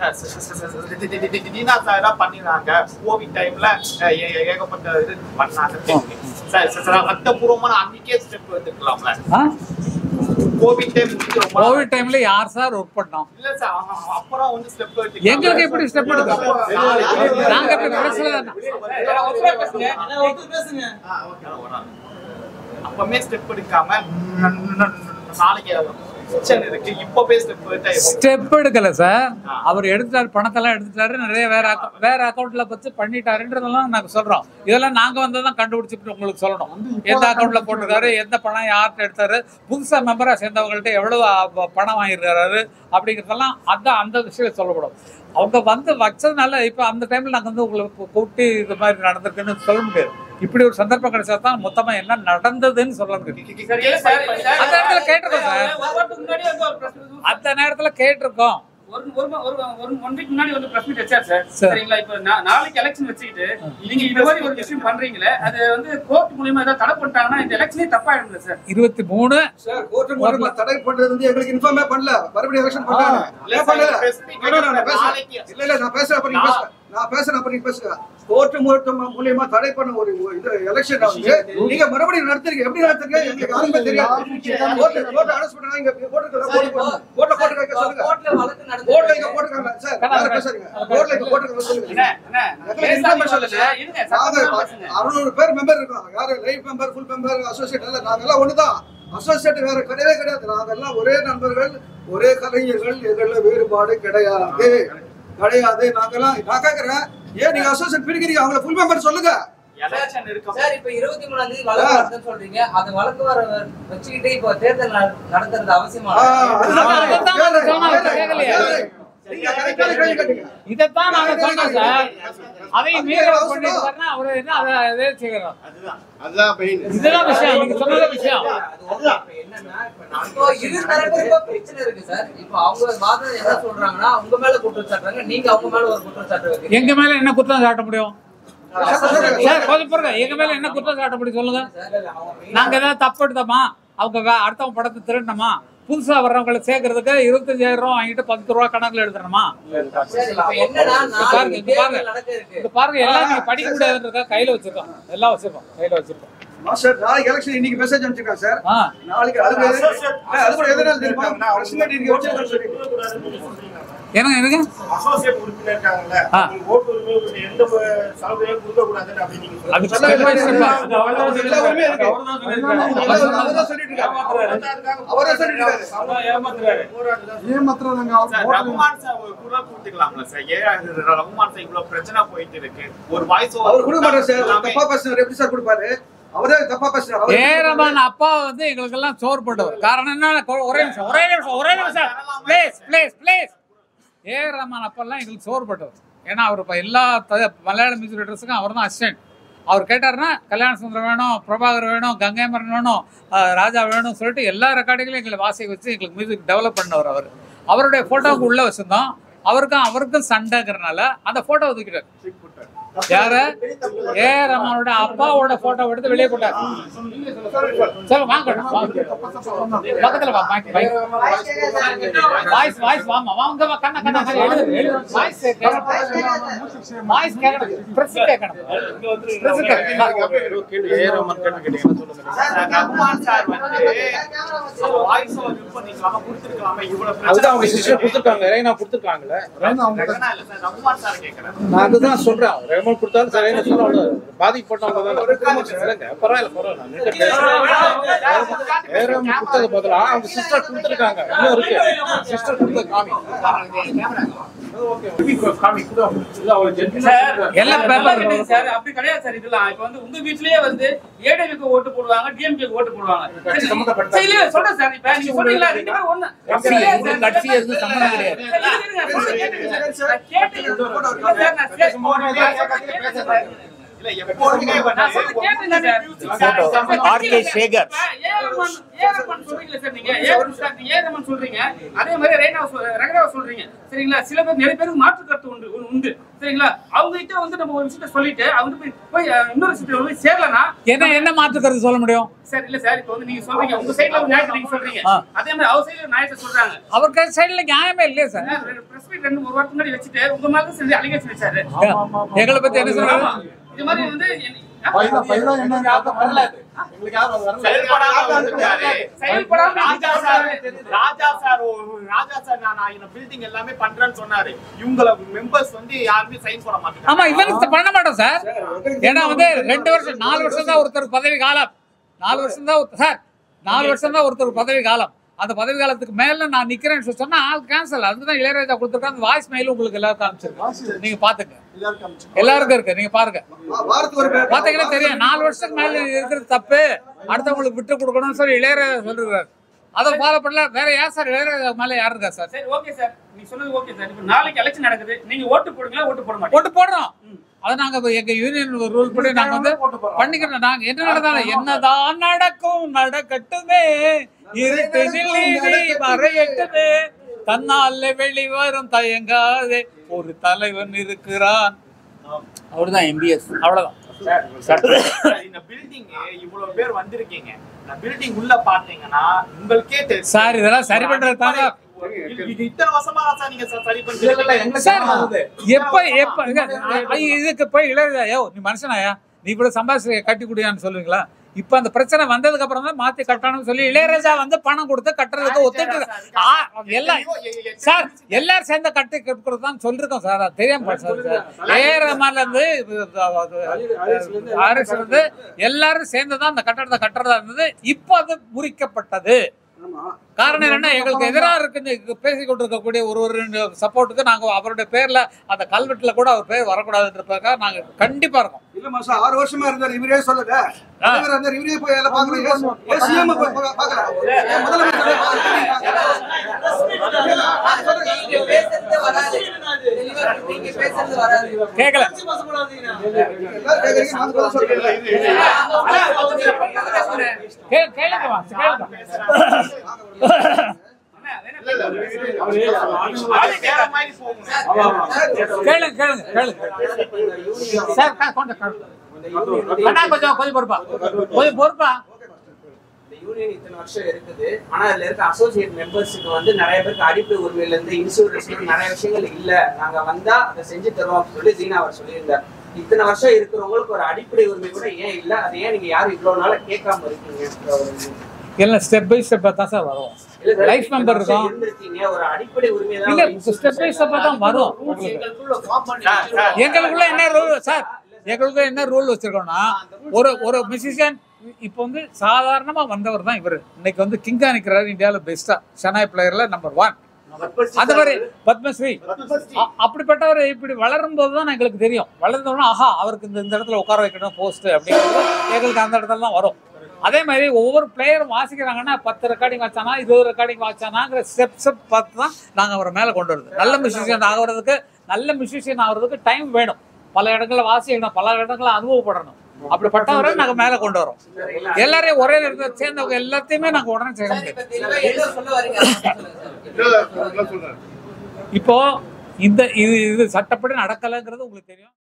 Sir, sir, sir, பண்ணிடுறாங்க Covid டைம்ல ஏ- ஏகப்பட்ட இது பண்ணாங்க சார் சார், சார் அன்னைக்கே ஸ்டெப் எடுத்துக்கலாம்ல கோவிட் டைம் முடிஞ்சு ரொம்ப டைம்ல யார் சார் ஒர்க் பண்ணோம் இல்ல சார் அப்புறம் வந்து ஸ்டெப் எடுத்து எங்களுக்கு எப்படி ஸ்டெப் எடுக்கும் நாங்க எப்படி பிரச்சனை அப்பமே ஸ்டெப் எடுக்காம ந- ந- நாளைக்கு ஸ்டெப் எடுக்கல சார் அவர் எடுத்துட்டாரு பணத்தெல்லாம் எடுத்துட்டாரு நிறைய வேற வேற அக்கௌண்ட்ல வச்சு பண்ணிட்டாருன்றதெல்லாம் நாங்க சொல்றோம். இதெல்லாம் நாங்க வந்து தான் கண்டுபிடிச்சிட்டு உங்களுக்கு சொல்லணும். எந்த அக்கௌண்ட்ல போட்டிருக்காரு எந்த பணம் யார்கிட்ட எடுத்தாரு புதுசா மெம்பரா சேர்ந்தவங்கள்ட்ட எவ்வளவு பணம் வாங்கியிருக்காரு அப்படிங்கிறதெல்லாம் அதான் அந்த விஷயம் சொல்லப்படும் அவங்க வந்து வச்சதுனால இப்ப அந்த டைம்ல நாங்க வந்து உங்களை கூ- கூப்பிட்டு இது மாதிரி நடந்திருக்குன்னு சொல்ல முடியாது. இப்படி ஒரு சந்தர்ப்பம் கிடைச்சா தான் மொத்தமா என்ன நடந்ததுன்னு சொல்ல. அந்த இடத்துல கேட்டிருக்கோம் சார். அந்த நேரத்துல கேட்டிருக்கோம். ஒரு ஒரு மா- ஒரு ஒரு ஒன் வீக் முன்னாடி வந்து பிரஸ் மீட் வச்சார் சார். சார். சரிங்களா? இப்ப நா- நாளைக்கு எலெக்ஷன் வச்சுக்கிட்டு நீங்க இந்த மாதிரி ஒரு விஷயம் பண்றீங்களே அது வந்து கோர்ட் மூலியமா ஏதாவது தடை பண்ணிட்டாங்கன்னா இந்த எலெக்ஷனே தப்பாயிடும்ல சார். இருபத்தி மூணு. சார் கோர்ட் மூலமா தடை பண்றது வந்து எங்களுக்கு இன்ஃபார்மே பண்ணல. மறுபடியும் எலெக்ஷன் பண்ணல. இல்ல இல்ல நான் பேசுறேன் நான் பேசுறேன் அப்ப நீங்க பேசுங்க. கோர்ட் மூலமா மூலியமா தடை பண்ண ஒரு இது எலெக்ஷன் வந்து நீங்க மறுபடியும் நடத்துறீங்க. எப்படி நடத்துறீங்க? எங்களுக்கு யாருமே தெரியாது. கோர்ட் கோர்ட் அரெஸ்ட் பண்ணா இங்க கோர்ட்ல போட்டு வைக்க சொல்லுங்க. கோர்ட்ல இங்க போட்டுருக்காங்க சார் யாரும் பேசுறீங்க? கோர்ட்ல இங்க போட்டுருக்காங்க சொல்லுங்க. அறுநூறு பேர் மெம்பர் இருக்கோம் யாரு? Life member full member associate எல்லாம் நாங்க எல்லாம் ஒண்ணுதான். அசோசியேட் வேற கிடையவே கிடையாது. நாங்க எல்லாம் ஒரே நண்பர்கள் ஒரே கலைஞர்கள் எங்கள்ல வேறுபாடு கிடையாது. கிடையாது. நாங்கெல்லாம் நான் கேக்குறேன். ஏன் நீங்க அசோசியேட் பிரிக்கிறீங்க? அவங்கள ஃபுல் மெம்பர் சொல்லுங்க. சார் இப்ப இருபத்தி மூணாம் தேதி வழக்கு சொல்றீங்க. அது வழக்கு வர வச்சுக்கிட்டு இப்போ தேர்தல் நட- நடத்துறது அவசியமா? இதைத்தான் நாங்க சார். மீற அவரு என்ன அதை செய்யறோம். இதுதான் விஷயம் நீங்க சொன்னது விஷயம். இப்போ இரு தரப்புக்கும் பிரச்சனை இருக்கு சார். இப்போ அவங்க வாதம் என்ன சொல்றாங்கன்னா உங்க மேல குற்றம் சாட்டுறாங்க நீங்க அவங்க மேல ஒரு குற்றம் சாட்டு வைக்கிறீங்க. எங்க மேல என்ன குற்றம் சாட்ட முடியும்? சார் கொஞ்சம் பாருங்க எங்க மேல என்ன குற்றம் சாட்ட முடியும் சொல்லுங்க. நாங்க ஏதாவது தப்பு எடுத்தோமா? அவங்க அடுத்தவங்க படத்தை திருடணுமா? புதுசா வர்றவங்களை சேர்க்கறதுக்கு இருபத்தஞ்சாயிரம் ரூபாய் வாங்கிட்டு பத்து ரூபா கணக்குல எழுதணுமா பாருங்க, நாளைக்கு இங்க பாருங்க. தேர்தல் நடக்க இருக்கு. இது பாருங்க எல்லாம் நீங்க படிக்க முடியாதுன்றதா கையில வச்சிருக்கோம். எல்லாம் வச்சிருக்கோம் கையில வச்சிருக்கோம். நாளைக்கு எலெக்ஷன் இன்னைக்கு மெசேஜ் அனுப்பிச்சிருக்காங்க சார். நாளைக்கு அது அது கூட எதனால தெரியுமா? சொல்லிட்டு இருக்காங்க. அவரே சொல்லிட்டு இருக்காரு. சார், ரகுமான் சார் ஒரு குரல் கொடுத்துக்கலாம்ல சார். ஏன் ரகுமான் சார் இவ்வளவு பிரச்சனை போயிட்டு இருக்கு. ஒரு வாய்ஸ் அவர் கொடுக்க மாட்டார் சார். தப்பா பேசுறாரு சார் ஏரமான் அப்பா வந்து எங்களுக்கு எல்லாம் சோறு போட்டவர். காரணம் என்ன ஒரே நிமிஷம் ஒரே நிமிஷம் ஒரே நிமிஷம். Please please please A Rahman அப்பெல்லாம் எங்களுக்கு சோறு போட்டவர் ஏன்னா அவர் இப்போ எல்லா த- மலையாள மியூசிக் டைரக்டர்ஸுக்கும் அவர் தான் அசிஸ்டன்ட் அவர் கேட்டாருன்னா கல்யாண சுந்தரம் வேணும் பிரபாகர் வேணும் கங்கைமரன் வேணும் ராஜா வேணும்னு சொல்லிட்டு எல்லா ரெக்கார்டுகளையும் எங்களை வாசிக்க வச்சு எங்களுக்கு மியூசிக் டெவலப் பண்ணவர் அவர். அவருடைய ஃபோட்டோவுக்கு உள்ளே வச்சுருந்தோம். அவருக்கும் அவருக்கும் சண்டைங்கிறனால அந்த ஃபோட்டோ ஒதுக்கிட்டார் யாரு? ஏ ரஹ்மானோட அப்பாவோட போட்டோ எடுத்து வெளியே போட்டார். சரி வாங்க. பக்கத்துல வாய்ஸ் வாய்ஸ் வாமா வாங்க கண்ண எழுது வாய்ஸ் கேட்கணும் பிரஸ் கேட்கணும் பிரஸ் கேட்கணும் அதுதான் அவங்க சிஸ்டர் கொடுத்துருக்காங்க. கொடுத்துருக்காங்கல்ல கேட்கறேன் நான் அதுதான் சொல்றேன். ரெமோட் கொடுத்தாலும் சரி என்ன சொல்ல பாதிக்கப்பட்டவங்க பரவாயில்ல பரவாயில்ல. ரேமோட் கொடுத்தது பதிலா? அவங்க சிஸ்டர் கொடுத்துருக்காங்க. இன்னும் இருக்கு. சிஸ்டர் கொடுத்தது காமி. சார், அப்படி கிடையாது சார் இதெல்லாம். இப்ப வந்து உங்க வீட்லயே வந்து ஏடிஎம்கே ஓட்டு போடுவாங்க டிஎம்கே ஓட்டு போடுவாங்க. இல்ல, சொல்றேன் சார் இப்ப நீங்க சொன்னீங்களா ரெண்டு பேரும் ஒண்ணு. கட்சி, எதுவும் சம்மந்தம் கிடையாது. Sir, sir. Sir, sir. R K. Sekar. Sir சொல்றீங்க. அதே மாதிரி ரங்கராவை சொல்றீங்க. சரிங்களா? சில பேர் நிறைய பேருக்கு மாற்று கருத்து உண்டு உண்டு-. சரிங்களா? அவங்க கிட்ட வந்து நம்ம ஒரு விஷயத்த சொல்லிட்டு அவங்க போய் இன்னொரு விஷயத்துல போய் சேரலனா என்ன என்ன மாற்று கருத்து சொல்ல முடியும் சார் இல்ல சார் இப்போ வந்து நீங்க சொல்றீங்க உங்க சைடுல ஒரு நியாயத்தை நீங்க சொல்றீங்க. அதே மாதிரி அவர் சைடுல நியாயத்தை சொல்றாங்க அவர் சைடுல நியாயமே இல்லையே சார் பிரஸ் மீட் ரெண்டு ஒரு வாரத்துக்கு முன்னாடி வச்சுட்டு உங்க மேல செஞ்சு அலிகேஷன் வச்சாரு எங்களை பத்தி என்ன. சொல்றாங்க இது மாதிரி வந்து என்ன- செயல்படாம வந்திருக்காரு. செயல்படாம ராஜா சார் ராஜா சார் ஒரு- ராஜா சார் நான் நான் இந்த பில்டிங் எல்லாமே பண்றேன்னு சொன்னாரு. இவங்கள மெம்பர்ஸ் வந்து யாருமே சைன் போட மாட்டாங்க ஆமா இவனுக்கு பண்ண மாட்டோம் சார். ஏன்னா வந்து ரெண்டு வருஷம் நாலு வருஷம் தான் ஒருத்தர் பதவி காலம். நாலு வருஷம் தான் சார் நாலு வருஷம் தான் ஒருத்தர் பதவி காலம். அந்த பதவி காலத்துக்கு மேல நான் நிக்கிறேன்னு சொல்லி சொன்னா ஆள் கேன்சல் அதுதான் இளையராஜா கொடுத்துருக்காங்க அந்த வாய்ஸ் மெயில் உங்களுக்கு எல்லாருக்கும் அனுப்பிச்சிருக்கேன் நீங்க பாத்துங்க. எல்லாருக்கும் இருக்கு. நீங்க பாருங்க. பாத்தீங்கன்னா தெரியும். நாலு வருஷத்துக்கு மேல இருக்கிறது தப்பு. அடுத்தவங்களுக்கு விட்டு கொடுக்கணும்னு சொல்லி இளையராஜா சொல்லிருக்காரு அதை ஃபாலோ பண்ணல. வேற யார் சார்? இளையராஜா மேல யார் இருக்கா சார்? சரி ஓகே சார். நீங்க சொன்னது ஓகே சார். இப்போ நாளைக்கு எலெக்ஷன் நடக்குது. நீங்க ஓட்டு போடுங்களா ஓட்டு போட மாட்டீங்க போட்டு போடுறோம். அதை நாங்க எங்க யூனியன் ரூல் படி நாங்க வந்து பண்ணிக்கிறோம் நாங்க என்ன நடந்தாலும் என்னதான் நடக்கும் நடக்கட்டுமே. நீதி மறையட்டுமே. தன்னால வெளிவரும் தயங்காதே. ஒரு தலைவன் இருக்கிறான். அவர்தான் எம்பிஎஸ் அவ்வளவுதான். இந்த பில்டிங் இவ்வளவு பேர் வந்திருக்கீங்க. இந்த பில்டிங் உள்ள பாத்தீங்கன்னா உங்களுக்கே தெரியும். சார் இதெல்லாம் சரி பண்றது தாங்க. இதுக்கு போய் இளையராஜா நீ மனுஷனாயா? நீ கூட சம்பாதிச்சு கட்டி குடியான்னு சொல்லுவீங்களா? இப்ப அந்த பிரச்சனை வந்ததுக்கு அப்புறம் தான் மாத்தி கட்டணும்னு சொல்லி இளையராஜா வந்து பணம் கொடுத்து கட்டுறதுக்கு ஒத்துட்டு எல்லாம் சார் எல்லாரும் சேர்ந்து கட்டி கொடுக்கறது தான் சொல்லிருக்கோம் சார். அது தெரியாம சார். ரஹ்மான்ல இருந்து ஆர்எஸ் இருந்து எல்லாரும் சேர்ந்து தான் அந்த கட்டடத்தை கட்டுறதா இருந்தது. இப்போ அது முறிக்கப்பட்டது. காரணம் என்னன்னா எங்களுக்கு எதிராக இருக்குன்னு பேசிக் கொண்டிருக்கக்கூடிய ஒரு ஒரு சப்போர்ட்டுக்கு நாங்க அவருடைய பேர்ல அந்த கல்வெட்டுல கூட அவர் பேர் வரக்கூடாதுன்றதுக்காக நாங்க கண்டிப்பா இருக்கோம். இல்ல மாசம் ஆறு வருஷமா இருந்தார் இவரே தலைவர் இருந்தார் இவரே போய் எல்லாம் பாக்கணும் ஏன் சிஎம் போய் பா- பாக்கல ஏன் முதலமைச்சர் நீங்க பேசுறது வராது தெளிவா நீங்க பேசுறது வராது கேட்கல எல்லாரும் கேக்குறீங்க நான் பதில் சொல்றேன் கே- கேளுங்கம்மா, கேளுங்க கேளுங்க கேளுங்க. சார் கொஞ்சம் கா- கொஞ்சம் கொஞ்சம் பொறுப்பா. கொஞ்சம் பொறுப்பா. யூனியன் இத்தனை வருஷம் இருக்குது. ஆனா அதுல இருக்க அசோசியேட் மெம்பர்ஸுக்கு வந்து நிறைய பேருக்கு அடிப்பு உரிமையில இருந்து இன்சூரன்ஸ் நிறைய விஷயங்கள் இல்ல. நாங்க வந்தா அதை செஞ்சு தருவோம் அப்படின்னு சொல்லி ஜீனா அவர் சொல்லியிருந்தார். இத்தனை வருஷம் இருக்கிறவங்களுக்கு ஒரு அடிப்படை உரிமை கூட ஏன் இல்ல? அதை ஏன் நீங்க யாரும் இவ்வளவு நாளா கேட்காம இருக்கீங்க? எல்லாம் ஸ்டெப் பை ஸ்டெப்பா தான் சார் வரும். லைஃப் மெம்பர் இருக்கும் இருந்திருக்கீங்க? ஒரு அடிப்படை உரிமை இல்ல ஸ்டெப் பை ஸ்டெப்பா தான் வரும். எங்களுக்குள்ள என்ன ரூல் சார் எங்களுக்கு என்ன ரூல் வச்சிருக்கோம்னா ஒரு ஒரு மியூசிஷியன் இப்போ வந்து சாதாரணமா வந்தவர் தான் இவர். இன்னைக்கு வந்து கிங்கா நிக்கிறாரு இந்தியாவில் பெஸ்டா ஷனாய் பிளேயர்ல நம்பர் ஒன் அந்த மாதிரி பத்மஸ்ரீ. அப்படிப்பட்டவர் இப்படி வளரும் போது தான் எங்களுக்கு தெரியும். வளர்ந்தோம்னா ஆஹா அவருக்கு இந்த இந்த இடத்துல உட்கார வைக்கணும் போஸ்ட் அப்படிங்கிறது எங்களுக்கு அந்த இடத்துல தான் வரும். அதே மாதிரி ஒவ்வொரு பிளேயரும் வாசிக்கிறாங்கன்னா பத்து ரெக்கார்டிங் வாச்சானா இருபது ரெக்கார்டிங் வாச்சானாங்கிற ஸ்டெப் ஸ்டெப் பார்த்து தான் நாங்கள் அவரை மேலே கொண்டு வருது. நல்ல மியூசிஷியன் ஆகுறதுக்கு நல்ல மியூசிஷியன் ஆகுறதுக்கு டைம் வேணும். பல இடங்கள்ல வாசிக்கணும் பல இடங்கள்ல அனுபவப்படணும். அப்படிப்பட்டவரை நாங்கள் மேலே கொண்டு வரோம். எல்லாரையும் ஒரே இடத்துல சேர்ந்தவங்க எல்லாத்தையுமே நாங்கள் உடனே செய்ய சார் முடியும் இப்போ இந்த இது இது சட்டப்படி நடக்கலைங்கிறது உங்களுக்கு தெரியும்.